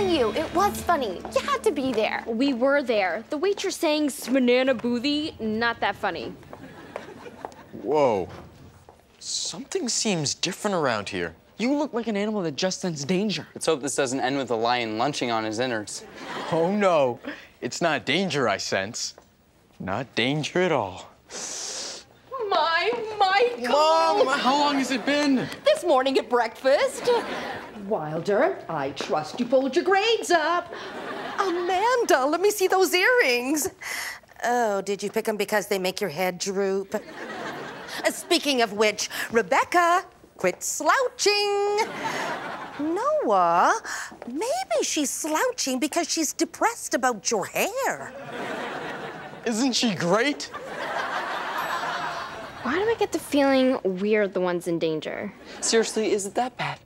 telling you, it was funny. You had to be there. We were there. The waitress saying "smanana boothie," not that funny. Whoa. Something seems different around here. You look like an animal that just sensed danger. Let's hope this doesn't end with a lion lunching on his innards. Oh no, it's not danger I sense. Not danger at all. My Michael! Mom, how long has it been? This morning at breakfast. Wilder, I trust you pulled your grades up. Amanda, let me see those earrings. Oh, did you pick them because they make your head droop? Uh, Speaking of which, Rebecca, quit slouching. Noah, maybe she's slouching because she's depressed about your hair. Isn't she great? Why do I get the feeling we're the ones in danger? Seriously, is it that bad?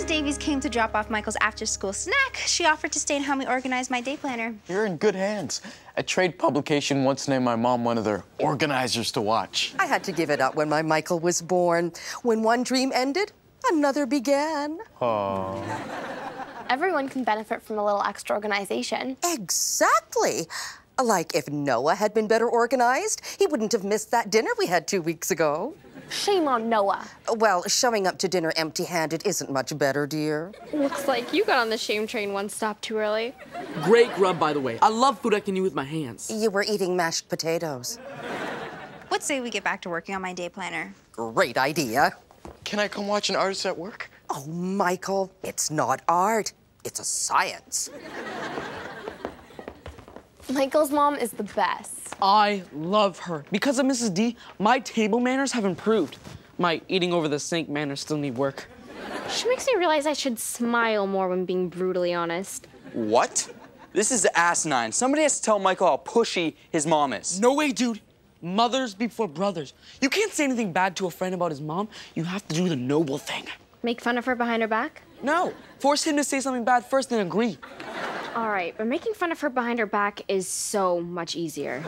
Mrs. Davies came to drop off Michael's after school snack, she offered to stay and help me organize my day planner. You're in good hands. A trade publication once named my mom one of their organizers to watch. I had to give it up when my Michael was born. When one dream ended, another began. Oh. Everyone can benefit from a little extra organization. Exactly. Like if Noah had been better organized, he wouldn't have missed that dinner we had two weeks ago. Shame on Noah. Well, showing up to dinner empty handed isn't much better, dear. Looks like you got on the shame train one stop too early. Great grub, by the way. I love food I can eat with my hands. You were eating mashed potatoes. What say we get back to working on my day planner? Great idea. Can I come watch an artist at work? Oh, Michael, it's not art, it's a science. Michael's mom is the best. I love her. Because of Mrs. D, my table manners have improved. My eating over the sink manners still need work. She makes me realize I should smile more when being brutally honest. What? This is asinine. Somebody has to tell Michael how pushy his mom is. No way, dude. Mothers before brothers. You can't say anything bad to a friend about his mom. You have to do the noble thing. Make fun of her behind her back? No. Force him to say something bad first, then agree. All right, but making fun of her behind her back is so much easier.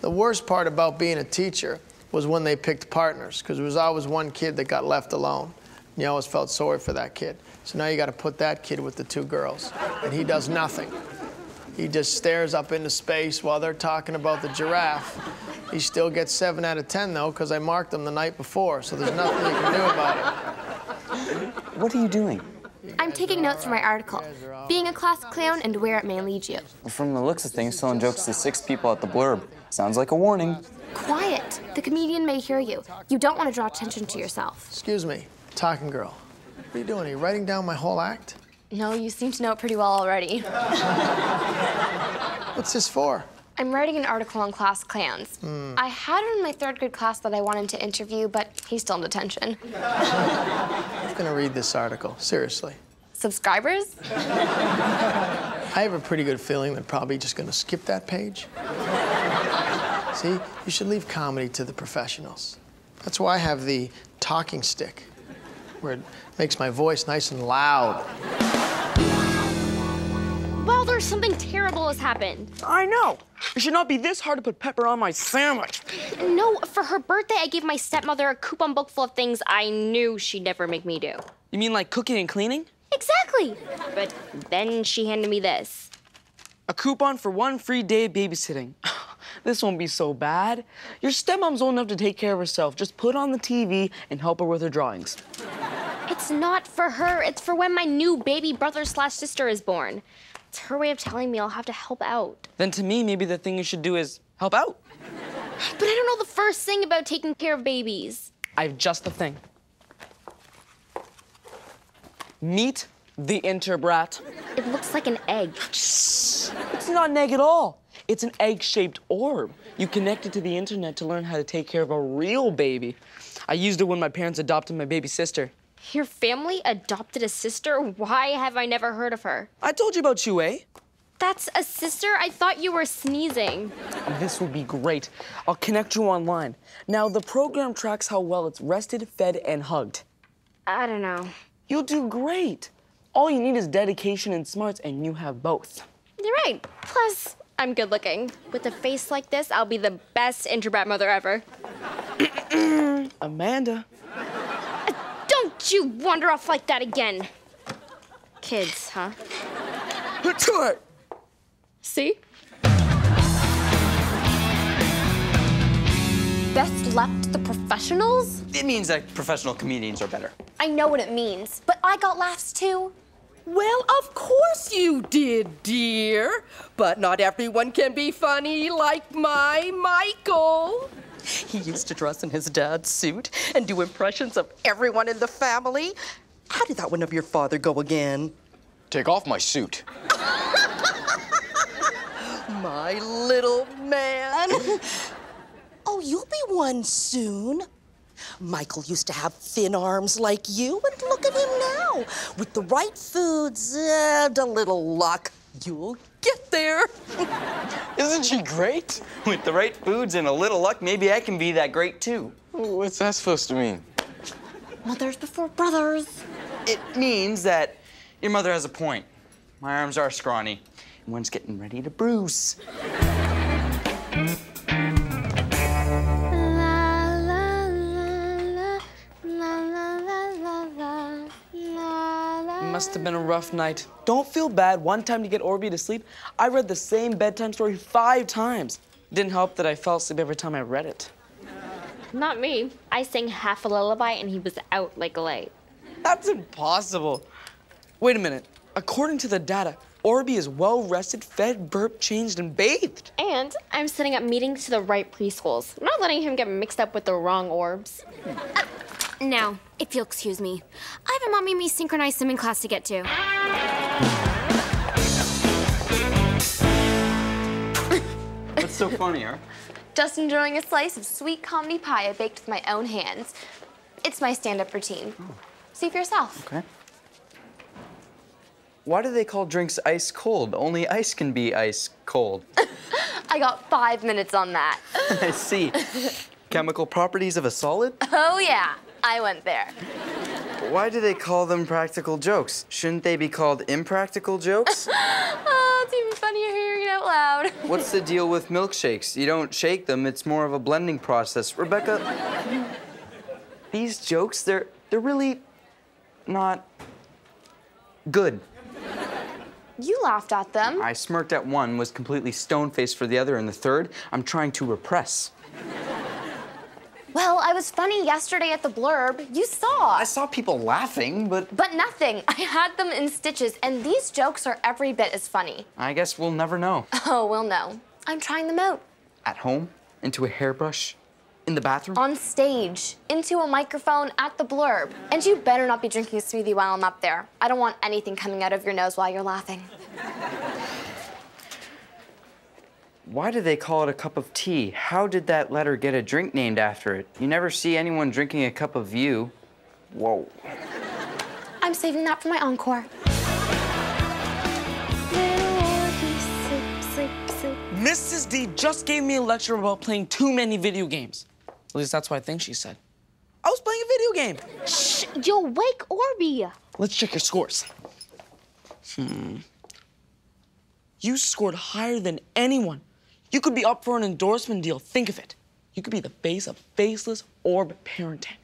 The worst part about being a teacher was when they picked partners, because there was always one kid that got left alone. You always felt sorry for that kid. So now you got to put that kid with the two girls, and he does nothing. He just stares up into space while they're talking about the giraffe. He still gets seven out of ten though, because I marked him the night before. So there's nothing you can do about it. What are you doing? I'm taking notes for my article. Being a class clown and where it may lead you. From the looks of things, telling jokes to six people at the blurb sounds like a warning. Quiet. The comedian may hear you. You don't want to draw attention to yourself. Excuse me, talking girl. What are you doing? Are you writing down my whole act? No, you seem to know it pretty well already. What's this for? I'm writing an article on class clowns. Hmm. I had one in my third grade class that I wanted to interview, but he's still in detention. I'm gonna read this article, seriously. Subscribers? I have a pretty good feeling they're probably just gonna skip that page. See, you should leave comedy to the professionals. That's why I have the talking stick, where it makes my voice nice and loud. Well, there's something terrible has happened. I know. It should not be this hard to put pepper on my sandwich. No, for her birthday, I gave my stepmother a coupon book full of things I knew she'd never make me do. You mean like cooking and cleaning? Exactly. But then she handed me this. A coupon for one free day of babysitting. this won't be so bad. Your stepmom's old enough to take care of herself. Just put on the TV and help her with her drawings. It's not for her. It's for when my new baby brother slash sister is born. It's her way of telling me I'll have to help out. Then to me, maybe the thing you should do is help out. But I don't know the first thing about taking care of babies. I have just the thing. Meet the interbrat. It looks like an egg. It's not an egg at all. It's an egg-shaped orb. You connect it to the internet to learn how to take care of a real baby. I used it when my parents adopted my baby sister. Your family adopted a sister? Why have I never heard of her? I told you about you, eh? That's a sister? I thought you were sneezing. This will be great. I'll connect you online. Now, the program tracks how well it's rested, fed, and hugged. I don't know. You'll do great. All you need is dedication and smarts, and you have both. You're right. Plus, I'm good looking. With a face like this, I'll be the best interbrat mother ever. Amanda. Don't you wander off like that again. Kids, huh? To it. See? Best left to the professionals? It means that professional comedians are better. I know what it means, but I got laughs too. Well, of course you did, dear. But not everyone can be funny like my Michael. He used to dress in his dad's suit and do impressions of everyone in the family. How did that one of your father go again? Take off my suit. My little man. oh, you'll be one soon. Michael used to have thin arms like you, and look at him now. With the right foods and a little luck, you'll get there. Isn't she great? With the right foods and a little luck, maybe I can be that great too. What's that supposed to mean? Mothers before brothers. It means that your mother has a point. My arms are scrawny, and one's getting ready to bruise. Must have been a rough night. Don't feel bad. One time to get Orby to sleep, I read the same bedtime story five times. Didn't help that I fell asleep every time I read it. Not me. I sang half a lullaby and he was out like a light. That's impossible. Wait a minute. According to the data, Orby is well rested, fed, burped, changed, and bathed. And I'm setting up meetings to the right preschools. Not letting him get mixed up with the wrong orbs. Now, if you'll excuse me, I have a mommy me synchronized swimming class to get to. What's so funny, huh? Just enjoying a slice of sweet comedy pie I baked with my own hands. It's my stand-up routine. Oh. See for yourself. Okay. Why do they call drinks ice cold? Only ice can be ice cold. I got five minutes on that. I see. Chemical properties of a solid? Oh yeah, I went there. Why do they call them practical jokes? Shouldn't they be called impractical jokes? Oh, it's even funnier hearing it out loud. What's the deal with milkshakes? You don't shake them, it's more of a blending process. Rebecca, these jokes, they're they're really not good. You laughed at them. I smirked at one, was completely stone-faced for the other, and the third, I'm trying to repress. Well, I was funny yesterday at the blurb. You saw. I saw people laughing, but But nothing. I had them in stitches, and these jokes are every bit as funny. I guess we'll never know. Oh, we'll know. I'm trying them out. At home, into a hairbrush, in the bathroom. On stage, into a microphone at the blurb. And you better not be drinking a smoothie while I'm up there. I don't want anything coming out of your nose while you're laughing. Why do they call it a cup of tea? How did that letter get a drink named after it? You never see anyone drinking a cup of you. Whoa. I'm saving that for my encore. Mrs. D just gave me a lecture about playing too many video games. At least that's what I think she said. I was playing a video game. Shh, you'll wake Orby. Let's check your scores. Hmm. You scored higher than anyone. You could be up for an endorsement deal. Think of it. You could be the face of faceless orb parenting.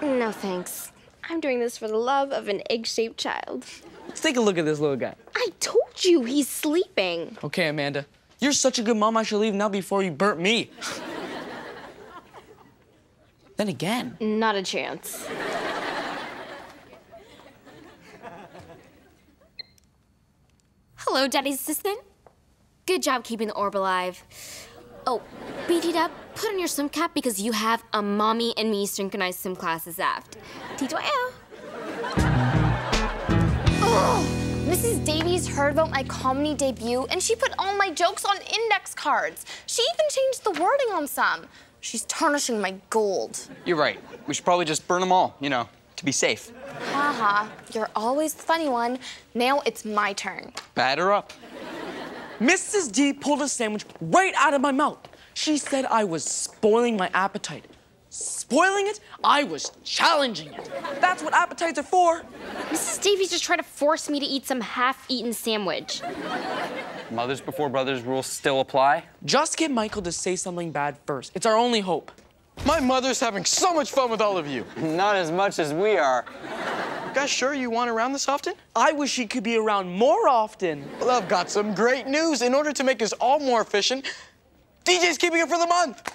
No thanks. I'm doing this for the love of an egg-shaped child. Let's take a look at this little guy. I told you he's sleeping. Okay, Amanda. You're such a good mom, I should leave now before you burnt me. then again, Not a chance. Hello, Daddy's assistant. Good job keeping the orb alive. Oh, BT Dub, put on your swim cap because you have a mommy and me synchronized swim classes aft. Tito Oh, Mrs. Davies heard about my comedy debut and she put all my jokes on index cards. She even changed the wording on some. She's tarnishing my gold. You're right. We should probably just burn them all, you know, to be safe. Haha, you're always the funny one. Now it's my turn. Batter up. Mrs. D pulled a sandwich right out of my mouth. She said I was spoiling my appetite. Spoiling it? I was challenging it. That's what appetites are for. Mrs. Davies just trying to force me to eat some half-eaten sandwich. Mothers before brothers rules still apply. Just get Michael to say something bad first. It's our only hope. My mother's having so much fun with all of you. Not as much as we are. You guys sure you want around this often? I wish he could be around more often. Well, I've got some great news. In order to make us all more efficient, DJ's keeping it for the month.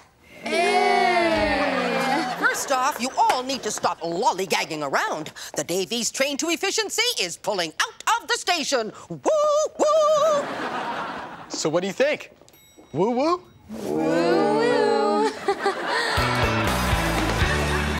First off, you all need to stop lollygagging around. The Davies train to efficiency is pulling out of the station. Woo, woo! So what do you think? woo Woo woo?